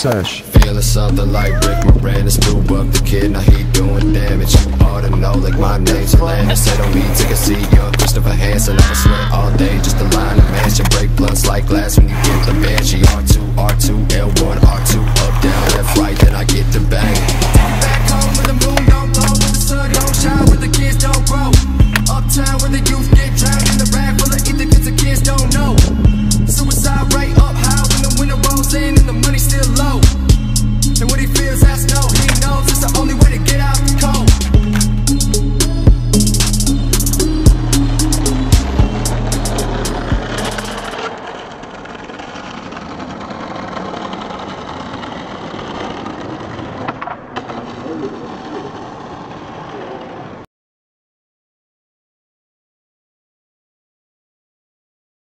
Sesh. Feeling something like Rick Moranis Blew up the kid, now he doing damage. You ought to know like my name's Atlantis. Said on me, need take a seat, young Christopher Hansen I can sweat all day just a line the mansion Break blunts like glass when you get the banshee R2, R2, L1, R2,